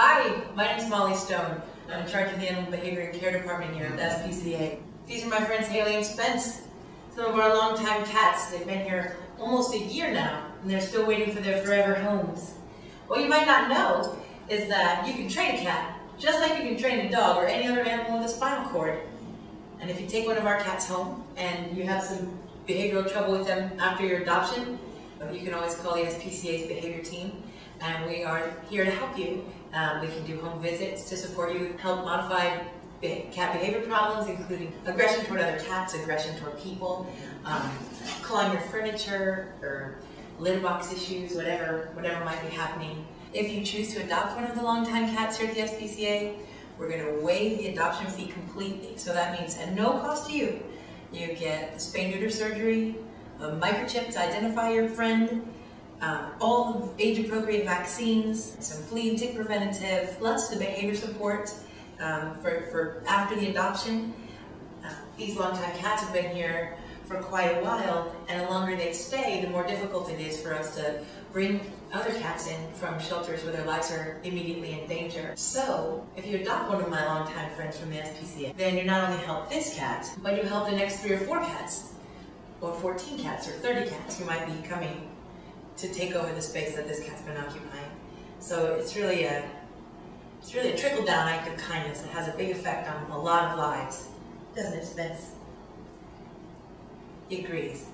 Hi, my name is Molly Stone. I'm in charge of the Animal Behavior and Care Department here at the SPCA. These are my friends Haley and Spence, some of our longtime cats. They've been here almost a year now, and they're still waiting for their forever homes. What you might not know is that you can train a cat, just like you can train a dog or any other animal with a spinal cord. And if you take one of our cats home and you have some behavioral trouble with them after your adoption, you can always call the SPCA's behavior team and we are here to help you. Um, we can do home visits to support you, help modify cat behavior problems, including aggression toward other cats, aggression toward people, um, clawing your furniture, or litter box issues, whatever, whatever might be happening. If you choose to adopt one of the longtime cats here at the SPCA, we're going to waive the adoption fee completely. So that means at no cost to you, you get the spay neuter surgery, a microchip to identify your friend, um, all age-appropriate vaccines, some flea and tick preventative, plus the behavior support um, for, for after the adoption. Uh, these long-time cats have been here for quite a while, and the longer they stay, the more difficult it is for us to bring other cats in from shelters where their lives are immediately in danger. So, if you adopt one of my longtime friends from the SPCA, then you not only help this cat, but you help the next three or four cats, or 14 cats, or 30 cats who might be coming to take over the space that this cat's been occupying. So it's really a it's really a trickle down act of kindness that has a big effect on a lot of lives, doesn't it, Spence? He agrees.